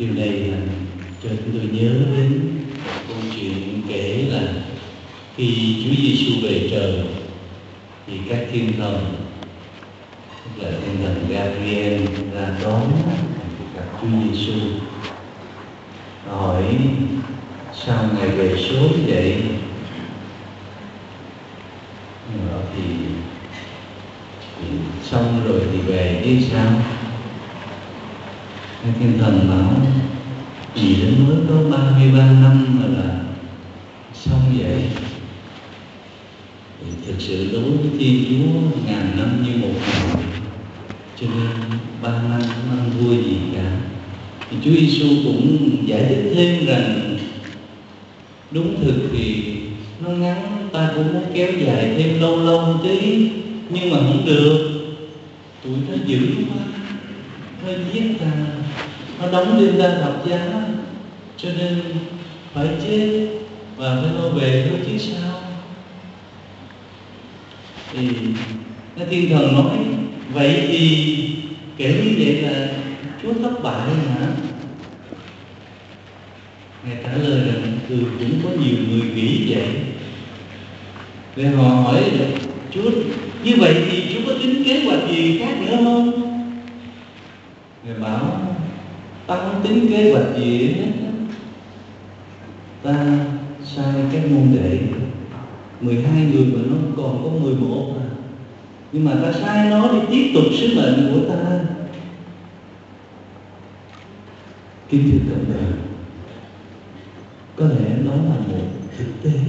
điều này là cho chúng tôi nhớ đến câu chuyện kể là khi Chúa Giêsu về trời thì các thiên thần tức là thiên thần Gabriel ra đón gặp Chúa Giêsu hỏi sao ngài về sớm vậy? Thì, thì xong rồi thì về chứ sao? Các thiên thần bảo chỉ đến mới có 33 năm mà là xong vậy. Thì thực sự đối với Thiên Chúa ngàn năm như một ngày cho nên ba năm không ăn vui gì cả. Thì Chúa Giêsu cũng giải thích thêm rằng, đúng thực thì nó ngắn, ta cũng muốn kéo dài thêm lâu lâu một tí, nhưng mà không được. Tuổi nó dữ quá nó giết ta nó đóng lên ra thập giá cho nên phải chết và phải lo về thôi chứ sao? Thì cái thiên thần nói, vậy thì kể như vậy là chúa thất bại hả? Ngài trả lời rằng ừ cũng có nhiều người nghĩ vậy. Để họ hỏi là chúa, như vậy thì chúa có tính kế hoạch gì khác nữa không? Ngài bảo, ta không tính kế hoạch gì hết ta sai cái môn đệ. 12 người mà nó còn có 11 à. Nhưng mà ta sai nó đi tiếp tục sứ mệnh của ta. Kính thưa cộng đồng có lẽ nó là một thực tế.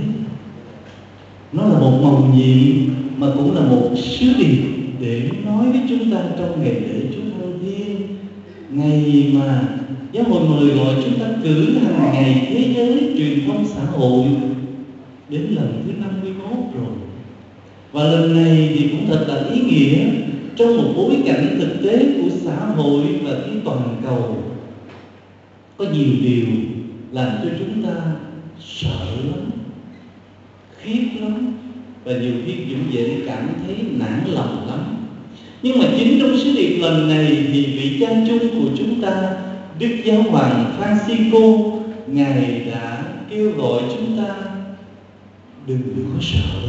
Nó là một màu nhiệm mà cũng là một sứ điệp để nói với chúng ta trong ngày lễ Chúa Thăng Thiên ngày mà giáo hội mời gọi chúng ta cử hành ngày thế giới truyền thông xã hội, đến lần thứ 51 rồi. Và lần này thì cũng thật là ý nghĩa trong một bối cảnh thực tế của xã hội và cái toàn cầu. Có nhiều điều làm cho chúng ta sợ lắm, khiếp lắm và nhiều khi cũng dễ cảm thấy nản lòng lắm nhưng mà chính trong sứ điệp lần này thì vị cha chung của chúng ta, đức giáo hoàng francisco, ngài đã kêu gọi chúng ta, đừng có sợ,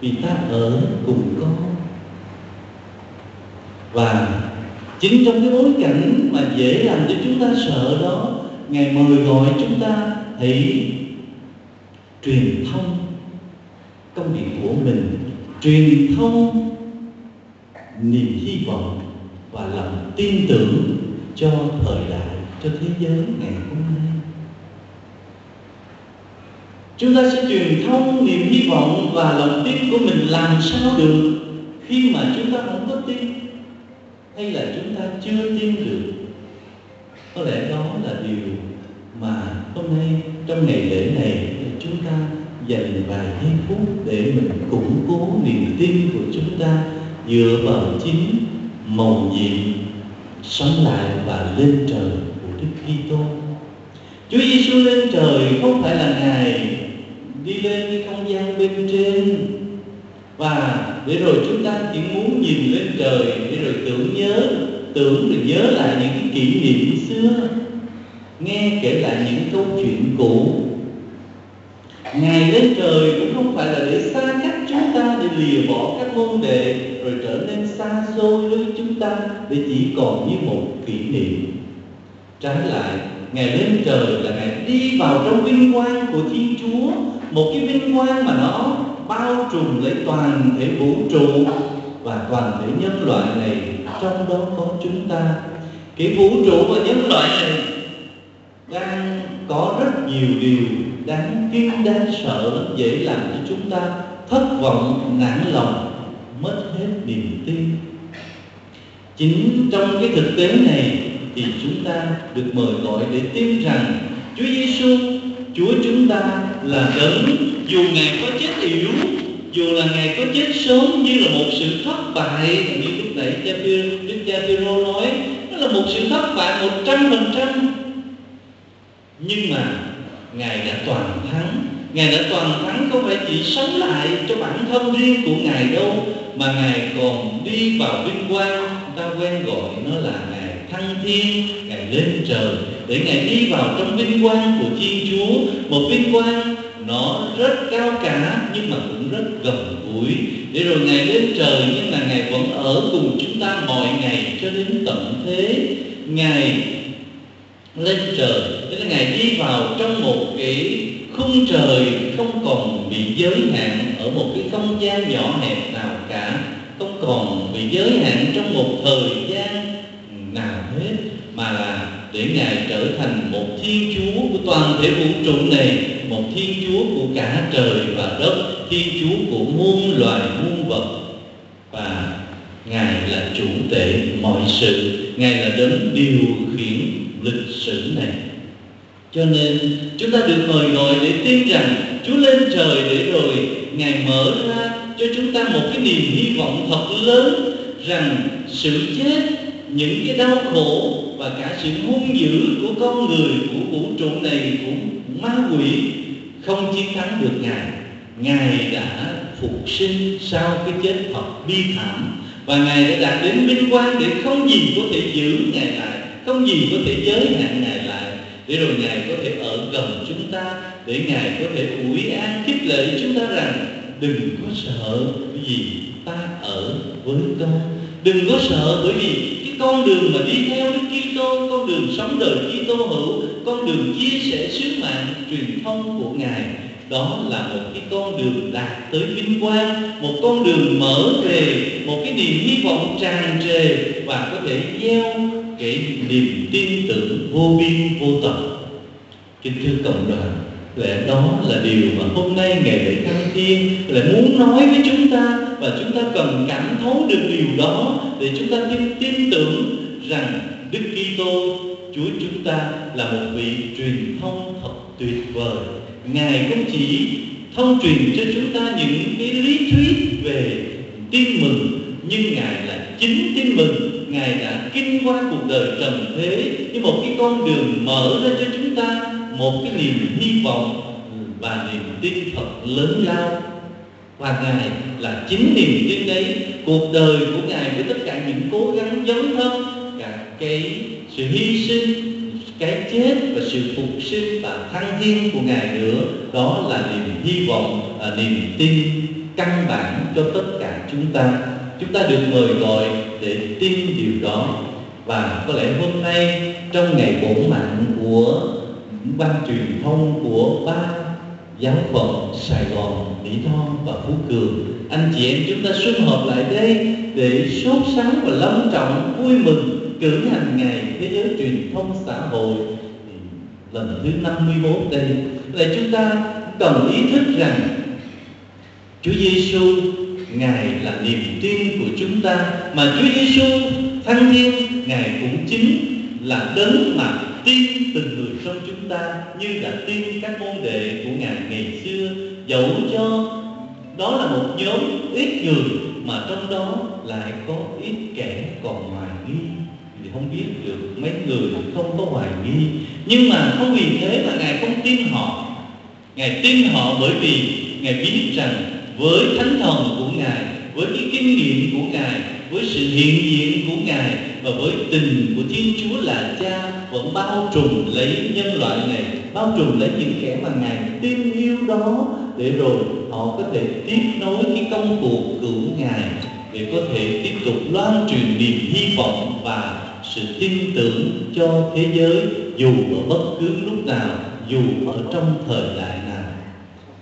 vì ta ở cùng con và chính trong cái bối cảnh mà dễ làm cho chúng ta sợ đó, ngài mời gọi chúng ta, hãy truyền thông công việc của mình, truyền thông niềm hy vọng và lòng tin tưởng cho thời đại cho thế giới ngày hôm nay. Chúng ta sẽ truyền thông niềm hy vọng và lòng tin của mình làm sao được khi mà chúng ta không có tin hay là chúng ta chưa tin được. Có lẽ đó là điều mà hôm nay trong ngày lễ này chúng ta dành vài giây phút để mình củng cố niềm tin của chúng ta dựa vào chính mầu nhiệm sống lại và lên trời của Đức Kitô. Chúa Giêsu lên trời không phải là ngài đi lên cái không gian bên trên và để rồi chúng ta chỉ muốn nhìn lên trời, để rồi tưởng nhớ, tưởng rồi nhớ lại những cái kỷ niệm xưa, nghe kể lại những câu chuyện cũ Ngài lên trời cũng không phải là để xa cách chúng ta Để lìa bỏ các môn đệ, Rồi trở nên xa xôi với chúng ta Để chỉ còn như một kỷ niệm. Trái lại Ngài lên trời là Ngài đi vào trong vinh quang của Thiên Chúa, Một cái vinh quang mà nó bao trùm lấy toàn thể vũ trụ Và toàn thể nhân loại này, Trong đó có chúng ta. Cái vũ trụ và nhân loại này Đang có rất nhiều điều đáng kinh đáng sợ, dễ làm cho chúng ta thất vọng, nản lòng, mất hết niềm tin. Chính trong cái thực tế này thì chúng ta được mời gọi để tin rằng Chúa Giêsu Chúa chúng ta là đấng, dù ngài có chết yếu, dù là ngài có chết sớm như là một sự thất bại, như lúc nãy cha Đức cha Phaolô nói, nó là một sự thất bại một trăm phần trăm nhưng mà Ngài đã toàn thắng. Ngài đã toàn thắng không phải chỉ sống lại cho bản thân riêng của Ngài đâu, Mà Ngài còn đi vào vinh quang. Ta quen gọi nó là Ngài thăng thiên, ngài lên trời. Để ngài đi vào trong vinh quang của thiên chúa, một vinh quang nó rất cao cả, nhưng mà cũng rất gần gũi. Để rồi ngài lên trời, nhưng mà ngài vẫn ở cùng chúng ta mọi ngày cho đến tận thế. Ngài lên trời. Tức là ngài đi vào trong một cái khung trời không còn bị giới hạn ở một cái không gian nhỏ hẹp nào cả, không còn bị giới hạn trong một thời gian nào hết, mà là để ngài trở thành một thiên chúa của toàn thể vũ trụ này, một thiên chúa của cả trời và đất, thiên chúa của muôn loài muôn vật. Và ngài là chủ tể mọi sự. Ngài là đấng điều khiển lịch sử này cho nên chúng ta được mời gọi để tin rằng Chúa lên trời để rồi Ngài mở ra cho chúng ta một cái niềm hy vọng thật lớn rằng sự chết, những cái đau khổ và cả sự hung dữ của con người, của vũ trụ này, của ma quỷ không chiến thắng được Ngài. Ngài đã phục sinh sau cái chết thật bi thảm và Ngài đã đạt đến vinh quang để không gì có thể giữ Ngài lại, không gì có thể giới hạn Ngài lại. Để rồi Ngài có thể ở gần chúng ta, để Ngài có thể ủi an, khích lệ chúng ta rằng, đừng có sợ vì ta ở với con. Đừng có sợ bởi vì cái con đường mà đi theo Đức Kitô, con đường sống đời Kitô hữu, con đường chia sẻ sứ mạng, truyền thông của Ngài, đó là một cái con đường đạt tới vinh quang, một con đường mở về, một cái niềm hy vọng tràn trề và có thể gieo cái niềm tin tưởng vô biên, vô tận kính thưa cộng đoàn. Lẽ đó là điều mà hôm nay ngày lễ thăng thiên lại muốn nói với chúng ta. Và chúng ta cần cảm thấu được điều đó để chúng ta tin tin tưởng rằng Đức Kitô, Chúa chúng ta là một vị truyền thông thật tuyệt vời. Ngài không chỉ thông truyền cho chúng ta những cái lý thuyết về tin mừng, nhưng Ngài là chính tin mừng Ngài đã kinh qua cuộc đời trần thế như một cái con đường mở ra cho chúng ta một cái niềm hy vọng và niềm tin thật lớn lao. Và Ngài là chính niềm tin đấy, cuộc đời của Ngài với tất cả những cố gắng dấn thân cả cái sự hy sinh cái chết và sự phục sinh và thăng thiên của Ngài nữa đó là niềm hy vọng và niềm tin căn bản cho tất cả chúng ta chúng ta được mời gọi để tin điều đó. Và có lẽ hôm nay trong ngày bổn mạng của ban truyền thông của ba giáo phận Sài Gòn, Mỹ Tho và Phú Cường anh chị em chúng ta sum họp lại đây để sốt sắng và long trọng vui mừng cử hành ngày thế giới truyền thông xã hội. Lần thứ 51 đây là chúng ta cần ý thức rằng Chúa Giêsu Ngài là niềm tin của chúng ta, mà Chúa Giêsu thăng thiên, Ngài cũng chính là đấng mà tin từng người trong chúng ta, như đã tin các môn đệ của ngài ngày xưa, dẫu cho đó là một nhóm ít người, mà trong đó lại có ít kẻ còn hoài nghi. Thì không biết được mấy người không có hoài nghi. Nhưng mà không vì thế mà ngài không tin họ. Ngài tin họ bởi vì ngài biết rằng với thánh thần của ngài, với cái kinh nghiệm của ngài, với sự hiện diện của ngài và với tình của thiên chúa là cha vẫn bao trùm lấy nhân loại này, bao trùm lấy những kẻ mà ngài tin yêu đó để rồi họ có thể tiếp nối cái công cuộc của ngài để có thể tiếp tục loan truyền niềm hy vọng và sự tin tưởng cho thế giới, dù ở bất cứ lúc nào, dù ở trong thời đại nào.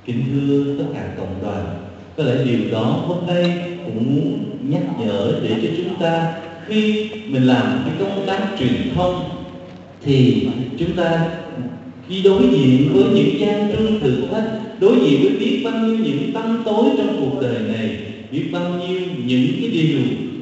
Kính thưa tất cả cộng đoàn có lẽ điều đó hôm nay cũng muốn nhắc nhở để cho chúng ta khi mình làm cái công tác truyền thông thì chúng ta khi đối diện với những gian trưng thử thách đối diện với biết bao nhiêu những tâm tối trong cuộc đời này, biết bao nhiêu những cái điều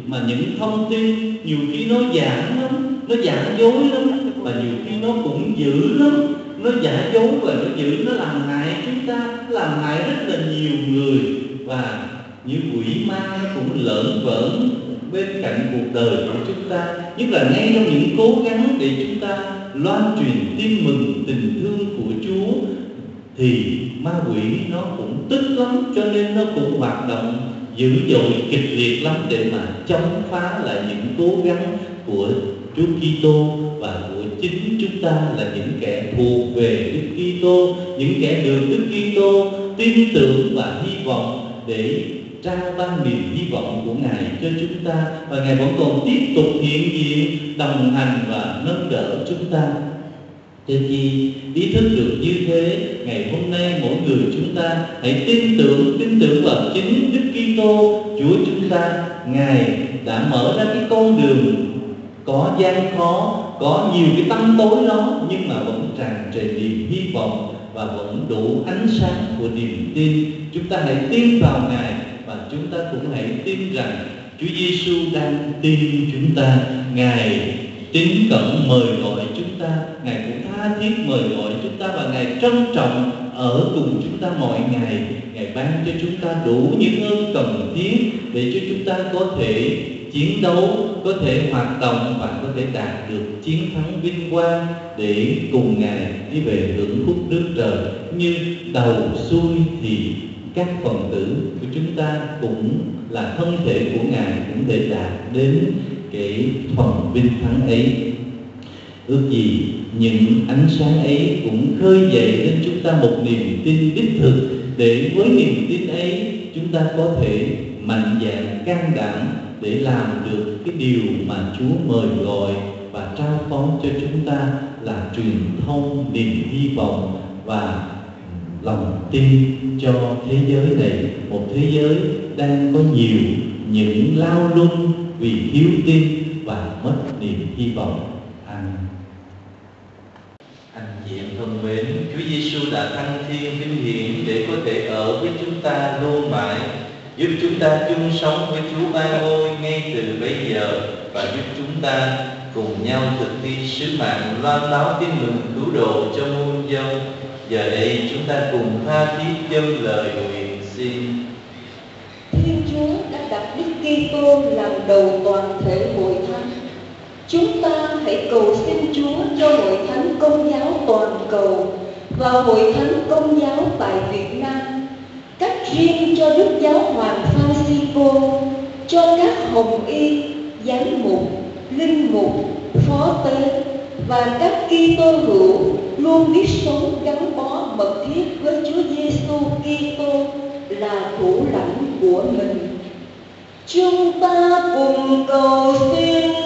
mà những thông tin nhiều khi nó giả lắm, nó giả dối lắm, và nhiều khi nó cũng dữ lắm. Nó giả dối và nó dữ, nó làm hại chúng ta, làm hại rất là nhiều người và như quỷ ma cũng lởn vởn bên cạnh cuộc đời của chúng ta. Nhất là ngay trong những cố gắng để chúng ta loan truyền tin mừng tình thương của Chúa thì ma quỷ nó cũng tức lắm cho nên nó cũng hoạt động dữ dội kịch liệt lắm để mà chống phá lại những cố gắng của Chúa Kitô và của chính chúng ta là những kẻ thuộc về Đức Kitô, những kẻ được Đức Kitô tin tưởng và hy vọng để trao ban niềm hy vọng của Ngài cho chúng ta. Và Ngài vẫn còn tiếp tục hiện diện, đồng hành và nâng đỡ chúng ta. Cho chi ý thức được như thế, ngày hôm nay mỗi người chúng ta hãy tin tưởng tin tưởng vào chính Đức Kitô, Chúa chúng ta. Ngài đã mở ra cái con đường có gian khó, có nhiều cái tâm tối đó, nhưng mà vẫn tràn trề niềm hy vọng và vẫn đủ ánh sáng của niềm tin. Chúng ta hãy tin vào ngài và chúng ta cũng hãy tin rằng Chúa Giêsu đang tin chúng ta. Ngài tín cẩn mời gọi chúng ta, ngài cũng tha thiết mời gọi chúng ta và ngài trân trọng ở cùng chúng ta mọi ngày. Ngài ban cho chúng ta đủ những ơn cần thiết để cho chúng ta có thể chiến đấu, có thể hoạt động và có thể đạt được chiến thắng vinh quang để cùng ngài đi về hưởng phúc nước trời. Như đầu xuôi thì các phần tử của chúng ta cũng là thân thể của ngài cũng thể đạt đến cái phần vinh thắng ấy. Ước gì những ánh sáng ấy cũng khơi dậy lên chúng ta một niềm tin đích thực để với niềm tin ấy, chúng ta có thể mạnh dạn, can đảm để làm được cái điều mà Chúa mời gọi và trao phó cho chúng ta là truyền thông niềm hy vọng và lòng tin cho thế giới này. Một thế giới đang có nhiều những lao lung vì thiếu tin và mất niềm hy vọng. Amen diện thân mến, Chúa Giêsu đã thăng thiên vinh hiển để có thể ở với chúng ta luôn mãi, giúp chúng ta chung sống với Chúa Ba Ngôi ngay từ bây giờ và giúp chúng ta cùng nhau thực thi sứ mạng loan báo tin mừng cứu độ cho muôn dân. Giờ đây chúng ta cùng tha thiết dâng lời nguyện xin. Thiên Chúa đã đặt Đức Kitô làm đầu toàn thể hội thánh. Chúng ta hãy cầu xin Chúa cho hội thánh công giáo toàn cầu và hội thánh công giáo tại Việt Nam cách riêng cho Đức Giáo Hoàng Francisco, cho các hồng y, giám mục, linh mục, phó tế và các Kitô hữu luôn biết sống gắn bó mật thiết với Chúa Giêsu Kitô là thủ lãnh của mình. Chúng ta cùng cầu xin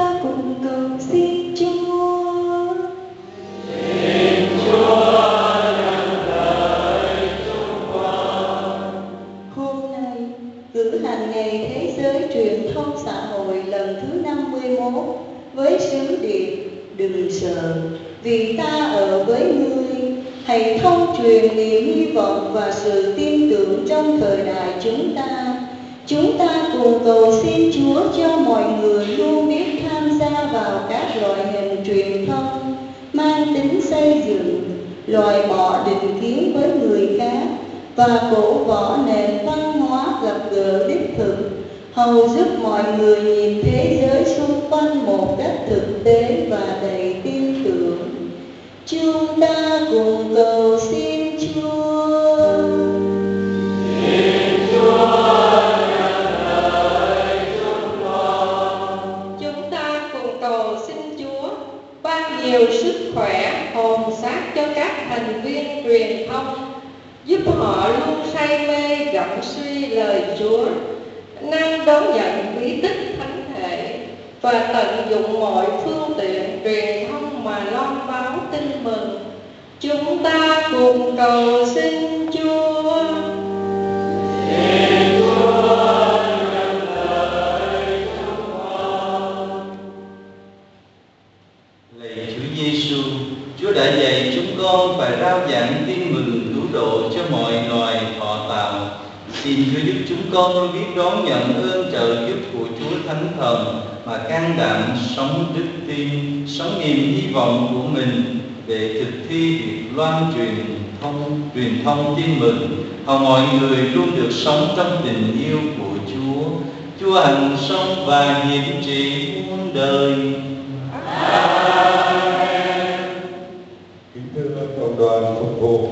người luôn biết tham gia vào các loại hình truyền thông, mang tính xây dựng, loại bỏ định kiến với người khác và cổ võ nền văn hóa gặp gỡ đích thực, hầu giúp mọi người nhìn thế giới xung quanh một cách thực tế và đầy tin tưởng. Chúng ta cùng cầu nhiều sức khỏe hồn xác cho các thành viên truyền thông, giúp họ luôn say mê, gặm suy lời chúa, năng đón nhận bí tích thánh thể và tận dụng mọi phương tiện truyền thông mà loan báo tin mừng. Chúng ta cùng cầu xin Xin Chúa giúp chúng con biết đón nhận ơn trợ giúp của Chúa Thánh Thần mà can đảm sống đức tin, sống niềm hy vọng của mình để thực thi việc loan truyền thông truyền thông tin mừng hầu mọi người luôn được sống trong tình yêu của Chúa. Chúa hằng sống và nhiệm trị muôn đời. Kính thưa cộng đoàn phục vụ,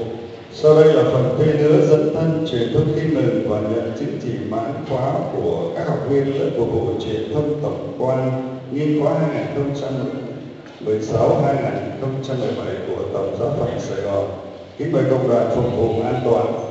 sau đây là phần tuyên nữa dẫn truyền thông tin mừng và nhận chứng chỉ mãn khóa của các học viên lớp của bộ truyền thông tổng quan nghiên khóa 2016 2017 của Tổng giáo phận Sài Gòn. Kính mời công đoàn phục vụ an toàn.